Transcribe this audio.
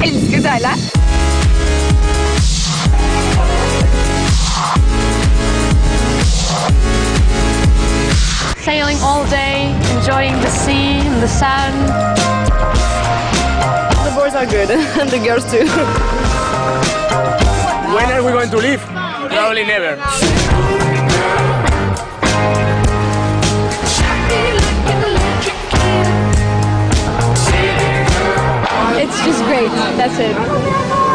Güzeller. Sailing all day, enjoying the sea and the sun. The boys are good, and the girls too. When are we going to leave? Probably never. That's it.